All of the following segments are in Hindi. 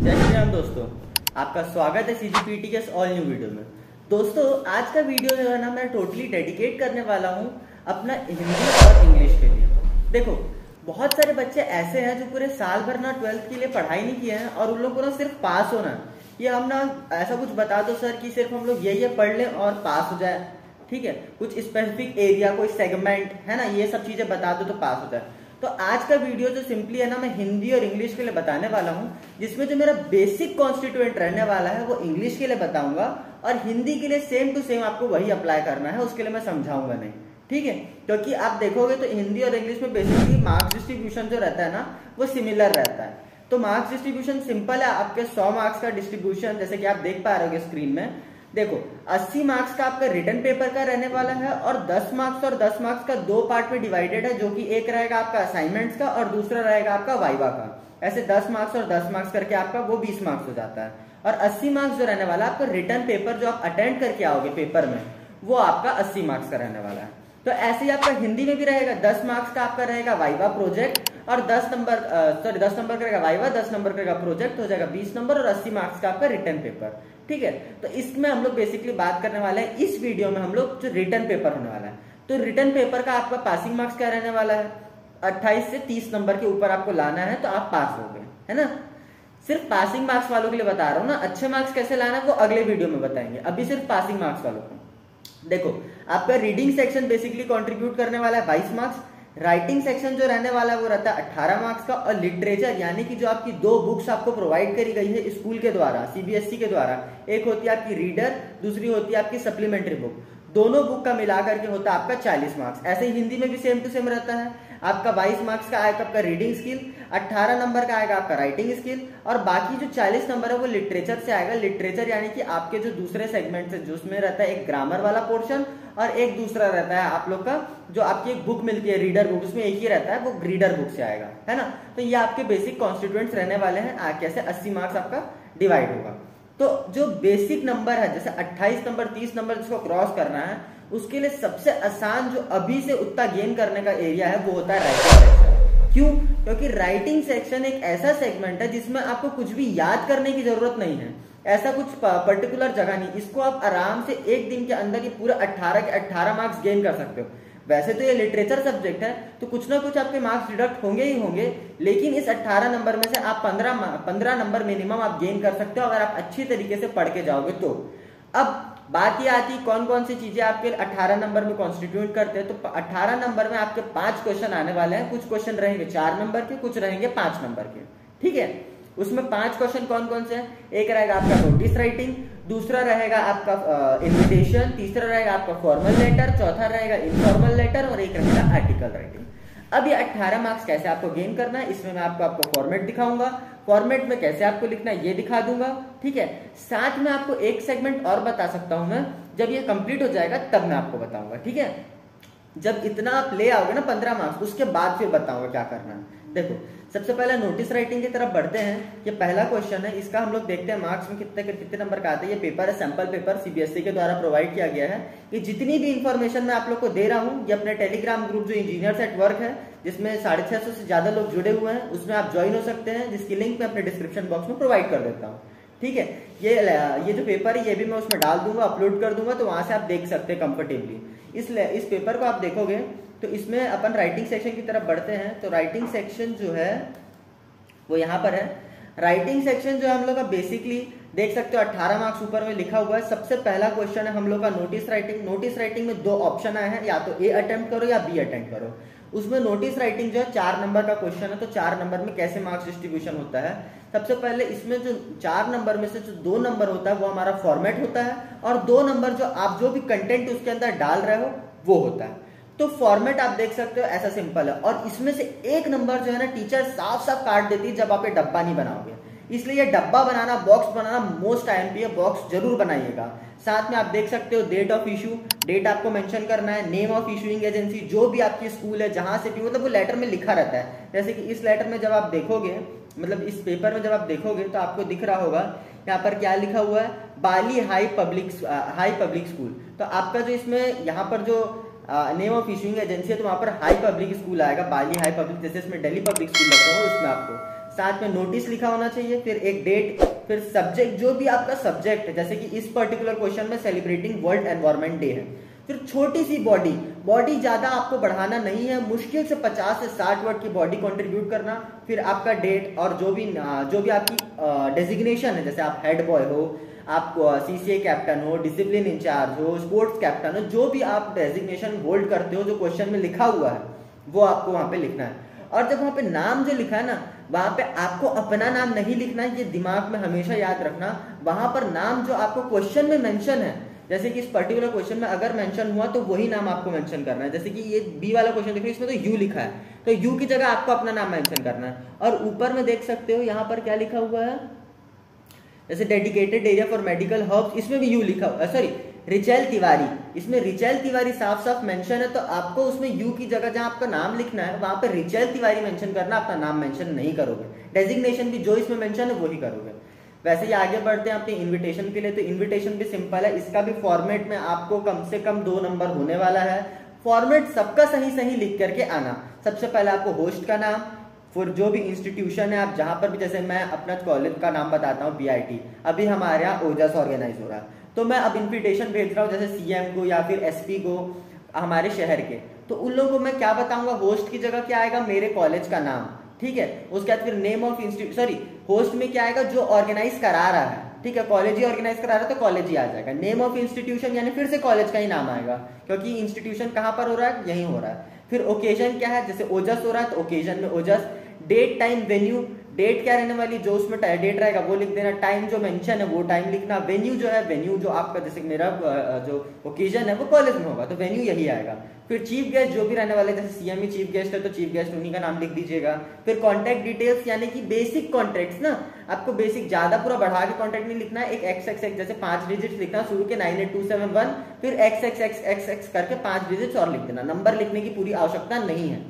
जय श्री राम दोस्तों, आपका स्वागत है सीजीपीटी के ऑल न्यू वीडियो में। दोस्तों, आज का वीडियो जो है ना, मैं टोटली डेडिकेट करने वाला हूँ अपना हिंदी और इंग्लिश के लिए। देखो, बहुत सारे बच्चे ऐसे हैं जो पूरे साल भर ना ट्वेल्थ के लिए पढ़ाई नहीं किए हैं और उन लोगों को ना सिर्फ़ पास होना ये हम ना, ऐसा कुछ बता दो सर कि सिर्फ़ हम लोग ये ये पढ़ लें और पास हो जाए। ठीक है? कुछ स्पेसिफिक एरिया कोई सेगमेंट है ना, ये सब चीज़ें बता दो तो पास हो जाए। तो आज का वीडियो जो सिंपली है ना, मैं हिंदी और इंग्लिश के लिए बताने वाला हूँ, जिसमें जो मेरा बेसिक कॉन्स्टिट्यूएंट रहने वाला है, वो इंग्लिश के लिए बताऊँगा और हिंदी के लिए सेम टू सेम आपको वही अप्लाई करना है, उसके लिए मैं समझाऊँगा नहीं। ठीक है? क्योंकि आप देखोगे तो हिंदी और इंग्लिश में बेसिकली मार्क्स डिस्ट्रीब्यूशन जो रहता है ना, वो सिमिलर रहता है। तो मार्क्स डिस्ट्रीब्यूशन सिंपल है, आपके 100 मार्क्स का डिस्ट्रीब्यूशन जैसे कि आप देख पा रहे हो स्क्रीन में देखो 80 मार्क्स का आपका रिटर्न पेपर का रहने वाला है और 10 मार्क्स और 10 मार्क्स का दो पार्ट में डिवाइडेड है, जो कि एक रहेगा आपका असाइनमेंट्स का और दूसरा रहेगा आपका वाइवा का। ऐसे 10 मार्क्स और 10 मार्क्स करके आपका वो 20 मार्क्स हो जाता है। और 80 मार्क्स जो रहने वाला आपका रिटर्न पेपर जो आप अटेंड करके आओगे पेपर में, वो आपका अस्सी मार्क्स का रहने वाला है। तो ऐसे ही आपका हिंदी में भी रहेगा, दस मार्क्स का आपका रहेगा वाइवा प्रोजेक्ट और दस नंबर सॉरी दस नंबर का रहेगा वाइवा दस नंबर का प्रोजेक्ट हो जाएगा बीस नंबर और अस्सी मार्क्स का आपका रिटर्न पेपर ठीक है? तो इसमें हम लोग बेसिकली बात करने वाले हैं, इस वीडियो में हम लोग जो रिटर्न पेपर होने वाला है। तो रिटर्न पेपर का आपका पासिंग मार्क्स क्या रहने वाला है? अट्ठाईस से तीस नंबर के ऊपर आपको लाना है तो आप पास हो गए, है ना? सिर्फ़ पासिंग मार्क्स वालों के लिए बता रहा हूँ ना, अच्छे मार्क्स कैसे लाना है, वो अगले वीडियो में बताएँगे। अभी सिर्फ़ पासिंग मार्क्स वालों को। देखो, आपका रीडिंग सेक्शन बेसिकली कंट्रीब्यूट करने वाला है बाईस मार्क्स राइटिंग सेक्शन जो रहने वाला है, वो रहता है अट्ठारह मार्क्स का। और लिटरेचर यानी कि जो आपकी दो बुक्स आपको प्रोवाइड करी गई है स्कूल के द्वारा सीबीएसई के द्वारा। एक होती है आपकी रीडर दूसरी होती है आपकी सप्लीमेंट्री बुक दोनों बुक का मिला करके होता है आपका 40 मार्क्स ऐसे ही हिंदी में भी सेम टू सेम रहता है। आपका 22 मार्क्स का आएगा आपका रीडिंग स्किल 18 नंबर का आएगा आपका राइटिंग स्किल और बाकी जो 40 नंबर है, वो लिटरेचर से आएगा। लिटरेचर यानी कि आपके जो दूसरे सेगमेंट है जिसमें रहता है एक ग्रामर वाला पोर्शन और एक दूसरा रहता है आप लोग का, जो आपकी एक बुक मिलती है रीडर बुक उसमें एक ही रहता है, वो रीडर बुक से आएगा, है ना? तो ये आपके बेसिक कॉन्स्टिट्यूएंट्स रहने वाले हैं कैसे अस्सी मार्क्स आपका डिवाइड होगा। तो जो बेसिक नंबर है, जैसे 28 नंबर 30 नंबर जिसको क्रॉस करना है, उसके लिए सबसे आसान जो अभी से उतना गेन करने का एरिया है, वो होता है राइटिंग सेक्शन क्यों? क्योंकि राइटिंग सेक्शन एक ऐसा सेगमेंट है जिसमें आपको कुछ भी याद करने की ज़रूरत नहीं है। ऐसा कुछ पर्टिकुलर जगह नहीं। इसको आप आराम से एक दिन के अंदर ही पूरा 18 के 18 मार्क्स गेन कर सकते हो। वैसे तो ये लिटरेचर सब्जेक्ट है तो कुछ ना कुछ आपके मार्क्स डिडक्ट होंगे ही होंगे, लेकिन इस 18 नंबर में से आप 15 15 नंबर मिनिमम आप गेन कर सकते हो अगर आप अच्छी तरीके से पढ़ के जाओगे तो। अब बात ये आती कौन कौन सी चीज़ें आपके 18 नंबर में कॉन्स्टिट्यूट करते हैं तो 18 नंबर में आपके पाँच क्वेश्चन आने वाले हैं। कुछ क्वेश्चन रहेंगे चार नंबर के, कुछ रहेंगे पाँच नंबर के। ठीक है? उसमें पाँच क्वेश्चन कौन कौन से हैं? एक रहेगा आपका नोटिस राइटिंग दूसरा रहेगा आपका इन्विटेशन तीसरा रहेगा आपका फॉर्मल लेटर चौथा रहेगा इनफॉर्मल लेटर और एक रहेगा आर्टिकल राइटिंग अब ये 18 मार्क्स कैसे आपको गेन करना है? इसमें मैं आपको आपको फॉर्मेट दिखाऊँगा। फॉर्मेट में कैसे आपको लिखना है, ये दिखा दूँगा, ठीक है? साथ में आपको एक सेगमेंट और बता सकता हूँ मैं। जब ये कंप्लीट हो जाएगा, तब मैं आपको बताऊँगा, ठीक है? जब इतना आप ले आओगे ना, पंद्रह मार्क्स उसके बाद फिर बताऊँगा क्या करना है। देखो सबसे पहले नोटिस राइटिंग की तरफ़ बढ़ते हैं। ये पहला क्वेश्चन है, इसका हम लोग देखते हैं मार्क्स में कितने कितने नंबर का आता है। ये पेपर है सैंपल पेपर सीबीएसई के द्वारा प्रोवाइड किया गया है। कि जितनी भी इंफॉर्मेशन मैं आप लोग को दे रहा हूँ, ये अपने टेलीग्राम ग्रुप जो इंजीनियर एट वर्क है, जिसमें साढ़े छह सौ से ज़्यादा लोग जुड़े हुए हैं, उसमें आप ज्वाइन हो सकते हैं, जिसकी लिंक मैं अपने डिस्क्रिप्शन बॉक्स में प्रोवाइड कर देता हूँ। ठीक है? ये ये जो पेपर है, ये भी मैं उसमें डाल दूँगा अपलोड कर दूँगा तो वहाँ से आप देख सकते हैं कंफर्टेबली इसलिए इस पेपर को आप देखोगे तो इसमें अपन राइटिंग सेक्शन की तरफ़ बढ़ते हैं। तो राइटिंग सेक्शन जो है, वो यहाँ पर है। राइटिंग सेक्शन जो है, हम लोग का बेसिकली देख सकते हो 18 मार्क्स ऊपर में लिखा हुआ है। सबसे पहला क्वेश्चन है, हम लोग का नोटिस राइटिंग नोटिस राइटिंग में दो ऑप्शन आए हैं, या तो ए अटेम्प्ट करो या बी अटेम्प्ट करो। उसमें नोटिस राइटिंग जो है, चार नंबर का क्वेश्चन है। तो चार नंबर में कैसे मार्क्स डिस्ट्रीब्यूशन होता है? सबसे पहले इसमें जो चार नंबर में से जो दो नंबर होता है, वो हमारा फॉर्मेट होता है। और दो नंबर जो आप जो भी कंटेंट उसके अंदर डाल रहे हो, वो होता है। तो फॉर्मेट आप देख सकते हो, ऐसा सिंपल है। और इसमें से एक नंबर जो है ना टीचर साफ़ साफ़ काट देती है जब आप ये डब्बा नहीं बनाओगे। इसलिए ये डब्बा बनाना बॉक्स बनाना मोस्ट आईएमपी है बॉक्स ज़रूर बनाइएगा। साथ में आप देख सकते हो डेट ऑफ़ इशू डेट आपको मेंशन करना है नेम ऑफ़ इशूइंग एजेंसी जो भी आपकी स्कूल है, जहाँ से भी मतलब वो लेटर में लिखा रहता है। जैसे कि इस लेटर में जब आप देखोगे मतलब इस पेपर में जब आप देखोगे तो आपको दिख रहा होगा, यहाँ पर क्या लिखा हुआ है? Bali high public high public school. तो आपका जो इसमें, यहाँ पर जो नेम ऑफ़ इशूइंग एजेंसी है तो वहाँ पर हाई पब्लिक स्कूल आएगा बाली हाई पब्लिक जैसे इसमें दिल्ली पब्लिक स्कूल लगता हो उसमें आपको। साथ में नोटिस लिखा होना चाहिए, फिर एक डेट फिर सब्जेक्ट जो भी आपका सब्जेक्ट है, जैसे कि इस पर्टिकुलर क्वेश्चन में सेलिब्रेटिंग वर्ल्ड एनवायरमेंट डे है। फिर छोटी सी बॉडी बॉडी ज़्यादा आपको बढ़ाना नहीं है, मुश्किल से 50 से 60 वर्ड की बॉडी कंट्रीब्यूट करना, फिर आपका डेट और जो भी जो भी आपकी डेजिग्नेशन है, जैसे आप हेड बॉय हो आप सीसीए कैप्टन हो डिसिप्लिन इंचार्ज हो स्पोर्ट्स कैप्टन हो, जो भी आप डेजिग्नेशन होल्ड करते हो, जो क्वेश्चन में लिखा हुआ है, वो आपको वहाँ पे लिखना है। और जब वहाँ पे नाम जो लिखा है ना, वहाँ पे आपको अपना नाम नहीं लिखना है, ये दिमाग में हमेशा याद रखना। वहाँ पर नाम जो आपको क्वेश्चन में मेंशन है, जैसे कि इस पर्टिकुलर क्वेश्चन में अगर मेंशन हुआ तो वही नाम आपको मेंशन करना है। जैसे कि ये बी वाला क्वेश्चन देखिए, इसमें तो यू लिखा है। तो यू की जगह आपको अपना नाम मेंशन करना है। और ऊपर में देख सकते हो, यहाँ पर क्या लिखा हुआ है? जैसे dedicated area for medical herbs इसमें भी यू लिखा हुआ सॉरी रिचैल तिवारी इसमें रिचैल तिवारी साफ़ साफ़ मेंशन है तो आपको उसमें यू की जगह जहाँ आपका नाम लिखना है, वहाँ पर रिचैल तिवारी मेंशन करना अपना नाम मेंशन नहीं करोगे। डेजिग्नेशन भी जो इसमें मेंशन है, वही करोगे। वैसे ही आगे बढ़ते हैं अपने इनविटेशन के लिए तो इनविटेशन भी सिंपल है। इसका भी फॉर्मेट में आपको कम से कम दो नंबर होने वाला है। फॉर्मेट सबका सही सही लिख करके आना। सबसे पहले आपको होस्ट का नाम फिर जो भी इंस्टीट्यूशन है, आप जहाँ पर भी, जैसे मैं अपना कॉलेज का नाम बताता हूँ बीआईटी अभी हमारे यहाँ ओजस ऑर्गेनाइज हो रहा है। तो मैं अब इन्विटेशन भेज रहा हूँ, जैसे सीएम को या फिर एसपी को, हमारे शहर के। तो उन लोगों को मैं क्या बताऊँगा होस्ट की जगह क्या आएगा? मेरे कॉलेज का नाम, ठीक है? उसके बाद फिर name of institute sorry host में क्या आएगा? जो ऑर्गेनाइज करा रहा है, ठीक है? कॉलेज ही ऑर्गेनाइज करा रहा है तो कॉलेज ही आ जाएगा। नेम ऑफ़ इंस्टीट्यूशन यानी फिर से कॉलेज का ही नाम आएगा, क्योंकि इंस्टीट्यूशन कहाँ पर हो रहा है? यही हो रहा है। फिर ओकेजन क्या है? जैसे ओजस हो रहा है तो ओकेजन में Ojas date time venue date क्या रहने वाली, जो उसमें डेट रहेगा, वो लिख देना। टाइम जो मेंशन है, वो टाइम लिखना। वेन्यू जो है वेन्यू जो आपका, जैसे मेरा जो ओकेजन है, वो कॉलेज में होगा तो वेन्यू यही आएगा। फिर चीफ गेस्ट जो भी रहने वाले, जैसे सीएम चीफ गेस्ट है तो चीफ गेस्ट उन्हीं का नाम लिख दीजिएगा। फिर कॉन्टेक्ट डिटेल्स यानी कि बेसिक कॉन्टेक्ट ना, आपको बेसिक ज़्यादा पूरा बढ़ा के कॉन्टेक्ट नहीं लिखना, एक एक्स एक्स एक्स जैसे पाँच डिजिट लिखना, शुरू के nine eight two seven one फिर X X X X X करके पाँच डिजिट और लिख देना। नंबर लिखने की पूरी आवश्यकता नहीं है।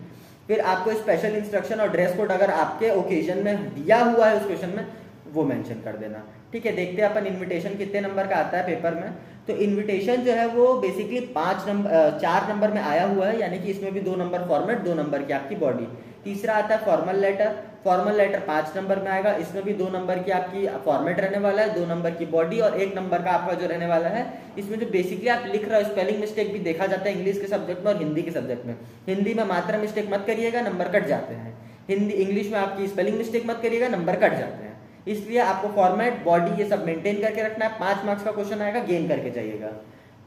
फिर आपको स्पेशल इंस्ट्रक्शन और ड्रेस कोड अगर आपके ओकेजन में दिया हुआ है उस क्वेश्चन में, वो मेंशन कर देना। ठीक है, देखते हैं अपन इनविटेशन कितने नंबर का आता है पेपर में। तो इनविटेशन जो है वो बेसिकली पाँच नंबर चार नंबर में आया हुआ है, यानी कि इसमें भी दो नंबर फॉर्मेट दो नंबर की आपकी बॉडी तीसरा आता है फॉर्मल लेटर फॉर्मल लेटर पाँच नंबर में आएगा। इसमें भी दो नंबर की आपकी फॉर्मेट रहने वाला है, दो नंबर की बॉडी और एक नंबर का आपका जो रहने वाला है। इसमें जो बेसिकली आप लिख रहे हो स्पेलिंग मिस्टेक भी देखा जाता है इंग्लिश के सब्जेक्ट में और हिंदी के सब्जेक्ट में। हिंदी में मात्रा मिस्टेक मत करिएगा नंबर कट जाते हैं। हिंदी इंग्लिश में आपकी स्पेलिंग मिस्टेक मत करिएगा नंबर कट जाते हैं। इसलिए आपको फॉर्मेट बॉडी ये सब मेंटेन करके रखना है। पाँच मार्क्स का क्वेश्चन आएगा गेन करके जाइएगा।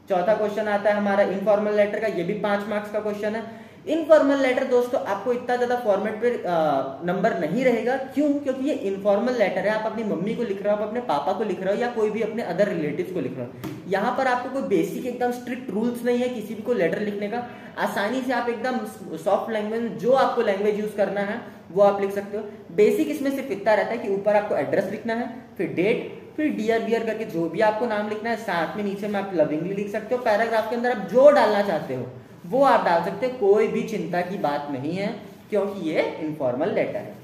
चौथा क्वेश्चन आता है हमारा इनफॉर्मल लेटर का, ये भी पाँच मार्क्स का क्वेश्चन है। इनफॉर्मल लेटर दोस्तों, आपको इतना ज़्यादा फॉर्मेट पे नंबर नहीं रहेगा। क्यों? क्योंकि ये इनफॉर्मल लेटर है। आप अपनी मम्मी को लिख रहे हो, आप अपने पापा को लिख रहे हो, या कोई भी अपने अदर रिलेटिव को लिख रहे हो। यहाँ पर आपको कोई बेसिक एकदम स्ट्रिक्ट रूल्स नहीं है किसी भी को लेटर लिखने का। आसानी से आप एकदम सॉफ्ट लैंग्वेज जो आपको लैंग्वेज यूज़ करना है, वो आप लिख सकते हो। बेसिक इसमें सिर्फ़ इतना रहता है कि ऊपर आपको एड्रेस लिखना है, फिर डेट फिर डियर बियर करके जो भी आपको नाम लिखना है, साथ में नीचे में आप लविंगली लिख सकते हो। पैराग्राफ के अंदर आप जो डालना चाहते हो वो आप डाल सकते हैं, कोई भी चिंता की बात नहीं है, क्योंकि ये इनफॉर्मल लेटर है।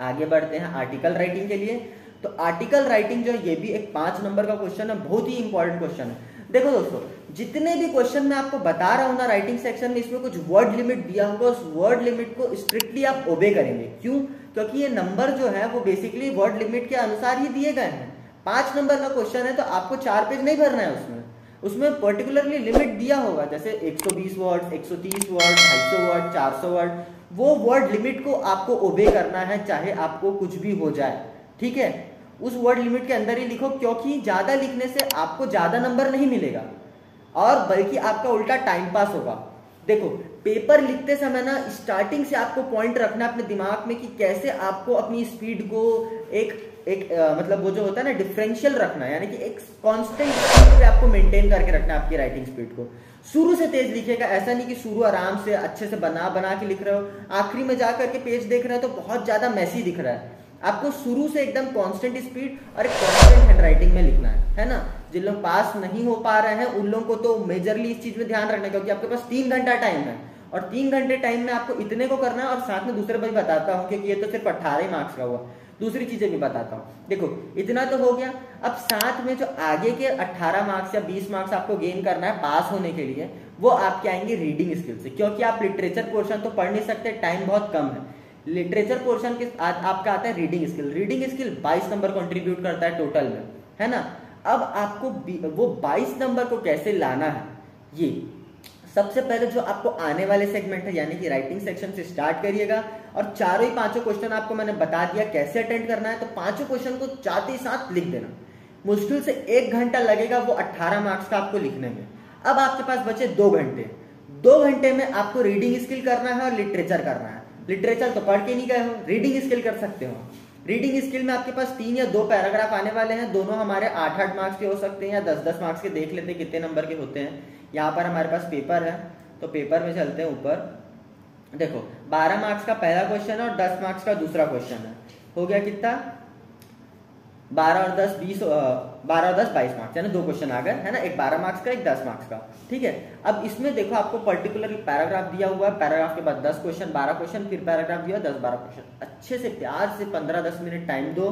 आगे बढ़ते हैं आर्टिकल राइटिंग के लिए। तो आर्टिकल राइटिंग जो है ये भी एक पाँच नंबर का क्वेश्चन है, बहुत ही इंपॉर्टेंट क्वेश्चन है। देखो दोस्तों, जितने भी क्वेश्चन मैं आपको बता रहा हूँ ना राइटिंग सेक्शन में, इसमें कुछ वर्ड लिमिट दिया होगा उस वर्ड लिमिट को स्ट्रिक्टली आप ओबे करेंगे। क्यों? क्योंकि ये नंबर जो है, वो बेसिकली वर्ड लिमिट के अनुसार ही दिए गए हैं। पाँच नंबर का क्वेश्चन है तो आपको चार पेज नहीं भरना है उसमें। उसमें पर्टिकुलरली लिमिट दिया होगा, जैसे 120 वर्ड 130 वर्ड 250 वर्ड 400 वर्ड वो वर्ड लिमिट को आपको ओबे करना है, चाहे आपको कुछ भी हो जाए, ठीक है? उस वर्ड लिमिट के अंदर ही लिखो, क्योंकि ज़्यादा लिखने से आपको ज़्यादा नंबर नहीं मिलेगा, और बल्कि आपका उल्टा टाइम पास होगा। देखो पेपर लिखते समय ना स्टार्टिंग से आपको पॉइंट रखना अपने दिमाग में कि कैसे आपको अपनी स्पीड को एक एक आ, मतलब वो जो होता है ना डिफरेंशियल रखना यानी कि एक कांस्टेंट पे आपको मेंटेन करके रखना आपकी राइटिंग स्पीड को। शुरू से तेज लिखेगा ऐसा नहीं कि शुरू आराम से अच्छे से बना बना के लिख रहे हो। आखिरी में जाकर के पेज देख रहे हो तो बहुत ज़्यादा मैसी दिख रहा है। आपको शुरू से एकदम कांस्टेंट स्पीड और एक कांस्टेंट हैंडराइटिंग में लिखना है है ना? जिन लोग पास नहीं हो पा रहे हैं, उन लोगों को तो मेजरली इस चीज़ में ध्यान रखना क्योंकि आपके पास तीन घंटा टाइम है। और तीन घंटे टाइम में आपको इतने को करना है, और साथ में दूसरे भाई बताता हूँ, क्योंकि ये तो सिर्फ़ अट्ठारह मार्क्स का हुआ। दूसरी चीज़ें भी बताता हूँ। देखो, इतना तो हो गया। अब साथ में जो आगे के 18 मार्क्स या 20 मार्क्स आपको गेन करना है पास होने के लिए, वो आपके आएँगे रीडिंग स्किल से। क्योंकि आप लिटरेचर पोर्शन तो पढ़ नहीं सकते टाइम बहुत कम है। लिटरेचर पोर्शन के आ, आपका आता है reading skill. Reading skill 22 number contribute करता है टोटल में है ना? अब आपको वो 22 नंबर को कैसे लाना है? ये सबसे पहले जो आपको आने वाले सेगमेंट है यानी कि राइटिंग सेक्शन से स्टार्ट करिएगा और चारों ही पाँचों क्वेश्चन आपको मैंने बता दिया कैसे अटेंड करना है तो पाँचों क्वेश्चन को चाहते ही साथ लिख देना। मुश्किल से एक घंटा लगेगा वो 18 मार्क्स का आपको लिखने में। अब आपके पास बचे दो घंटे। दो घंटे में आपको रीडिंग स्किल करना है और लिटरेचर करना है। लिटरेचर तो पढ़ के नहीं गए हो रीडिंग स्किल कर सकते हो। रीडिंग स्किल में आपके पास तीन या दो पैराग्राफ आने वाले हैं, दोनों हमारे आठ आठ मार्क्स के हो सकते हैं या दस दस मार्क्स के, देख लेते हैं कितने नंबर के होते हैं। यहाँ पर हमारे पास पेपर है तो पेपर में चलते हैं ऊपर। देखो, बारह मार्क्स का पहला क्वेश्चन है और दस मार्क्स का दूसरा क्वेश्चन है। हो गया कितना? बारह और दस, बीस बारह और दस, बाईस मार्क्स यानी दो क्वेश्चन आ गए, है ना? एक बारह मार्क्स का, एक दस मार्क्स का, ठीक है? अब इसमें देखो, आपको पर्टिकुलर पैराग्राफ दिया हुआ है पैराग्राफ के बाद दस क्वेश्चन बारह क्वेश्चन फिर पैराग्राफ दिया, दस, बारह क्वेश्चन अच्छे से प्यार से पंद्रह, दस मिनट टाइम दो।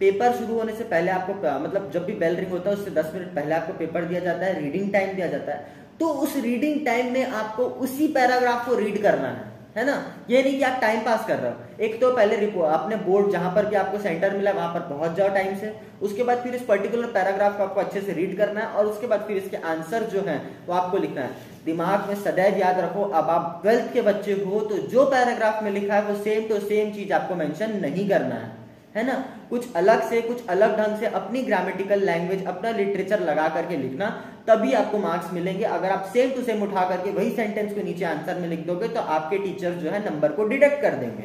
पेपर शुरू होने से पहले आपको मतलब जब भी बेल रिंग होता है, उससे दस मिनट पहले आपको पेपर दिया जाता है रीडिंग टाइम दिया जाता है। तो उस रीडिंग टाइम में आपको उसी पैराग्राफ को रीड करना है। है ना? ये नहीं कि आप टाइम पास कर रहे हो। एक तो पहले आपने बोर्ड जहाँ पर भी आपको सेंटर मिला, वहाँ पर पहुँच जाओ टाइम से। उसके बाद फिर इस पर्टिकुलर पैराग्राफ को आपको अच्छे से रीड करना है और उसके बाद फिर इसके आंसर जो है, वो आपको लिखना है। दिमाग में सदैव याद रखो, अब आप ट्वेल्थ के बच्चे हो तो जो पैराग्राफ में लिखा है, वो सेम टू तो सेम चीज़ आपको मेंशन नहीं करना है। है ना? कुछ अलग से, कुछ अलग ढंग से अपनी ग्रामेटिकल लैंग्वेज अपना लिटरेचर लगा करके लिखना, तभी आपको मार्क्स मिलेंगे। अगर आप सेम टू सेम उठा करके वही सेंटेंस को नीचे आंसर में लिख दोगे तो आपके टीचर जो है नंबर को डिडक्ट कर देंगे।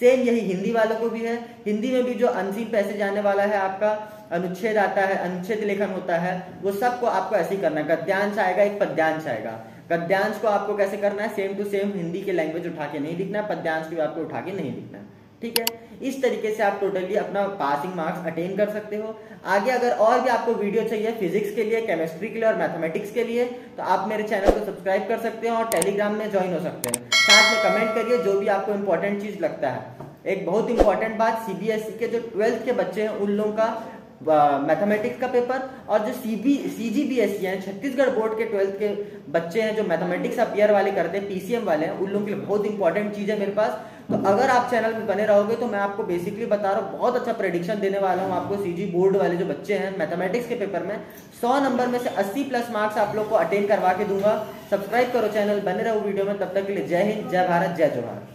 सेम यही हिंदी वालों को भी है। हिंदी में भी जो अनसीन पैसेज आने वाला है आपका, अनुच्छेद आता है, अनुच्छेद लेखन होता है, वो सबको आपको ऐसे ही करना है। गद्यांश आएगा, एक पद्यांश आएगा। गद्यांश को आपको कैसे करना है? सेम टू सेम हिंदी के लैंग्वेज उठा के नहीं लिखना है, पद्यांश को आपको उठा के नहीं लिखना है। ठीक है? इस तरीके से आप टोटली अपना पासिंग मार्क्स अटेन कर सकते हो। आगे अगर और भी आपको वीडियो चाहिए फिजिक्स के लिए केमिस्ट्री के लिए और मैथमेटिक्स के लिए तो आप मेरे चैनल को सब्सक्राइब कर सकते हो और टेलीग्राम में ज्वाइन हो सकते हैं। साथ में कमेंट करिए जो भी आपको इंपॉर्टेंट चीज़ लगता है। एक बहुत इंपॉर्टेंट बात सीबीएसई e के जो ट्वेल्थ के बच्चे हैं, उन लोगों का मैथमेटिक्स का पेपर और जो सीबी सीजीबीएसई है, छत्तीसगढ़ बोर्ड के ट्वेल्थ के बच्चे हैं, जो मैथमेटिक्स अपियर वाले करते हैं पीसीएम वाले हैं, उन लोगों के लिए बहुत इंपॉर्टेंट चीज़ है मेरे पास। तो अगर आप चैनल में बने रहोगे तो मैं आपको बेसिकली बता रहा हूँ, बहुत अच्छा प्रेडिक्शन देने वाला हूँ आपको सीजी बोर्ड वाले जो बच्चे हैं मैथमेटिक्स के पेपर में, सौ नंबर में से 80 प्लस मार्क्स आप लोग को अटेन करवा के दूँगा। सब्सक्राइब करो चैनल बने रहो वीडियो में, तब तक के लिए जय हिंद, जय भारत, जय जोहार